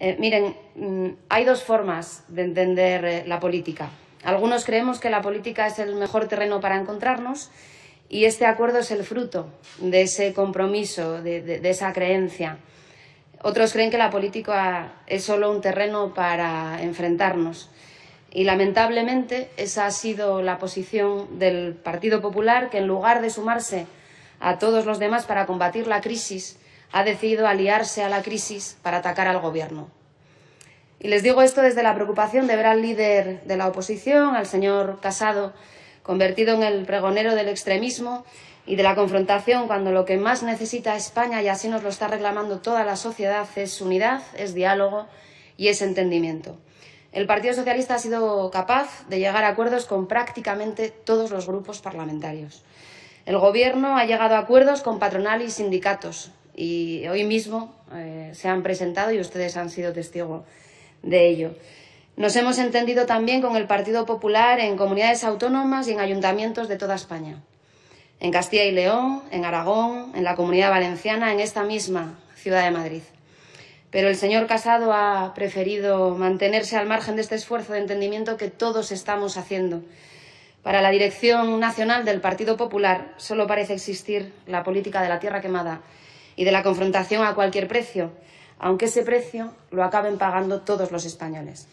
Eh, miren, mm, hay dos formas de entender eh, la política. Algunos creemos que la política es el mejor terreno para encontrarnos y este acuerdo es el fruto de ese compromiso, de, de, de esa creencia. Otros creen que la política es solo un terreno para enfrentarnos. Y lamentablemente esa ha sido la posición del Partido Popular, que en lugar de sumarse a todos los demás para combatir la crisis, ha decidido aliarse a la crisis para atacar al Gobierno. Y les digo esto desde la preocupación de ver al líder de la oposición, al señor Casado, convertido en el pregonero del extremismo y de la confrontación, cuando lo que más necesita España, y así nos lo está reclamando toda la sociedad, es unidad, es diálogo y es entendimiento. El Partido Socialista ha sido capaz de llegar a acuerdos con prácticamente todos los grupos parlamentarios. El Gobierno ha llegado a acuerdos con patronal y sindicatos y hoy mismo eh, se han presentado y ustedes han sido testigos de ello. Nos hemos entendido también con el Partido Popular en comunidades autónomas y en ayuntamientos de toda España. En Castilla y León, en Aragón, en la Comunidad Valenciana, en esta misma ciudad de Madrid. Pero el señor Casado ha preferido mantenerse al margen de este esfuerzo de entendimiento que todos estamos haciendo. Para la dirección nacional del Partido Popular solo parece existir la política de la tierra quemada y de la confrontación a cualquier precio, aunque ese precio lo acaben pagando todos los españoles.